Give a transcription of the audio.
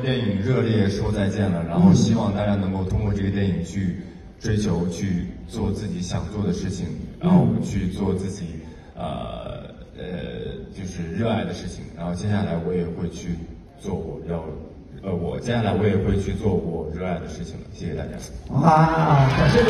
电影热烈说再见了，然后希望大家能够通过这个电影去追求、去做自己想做的事情，然后去做自己呃呃就是热爱的事情。然后接下来我也会去做我要呃我接下来我也会去做我热爱的事情了。谢谢大家。哇，感谢。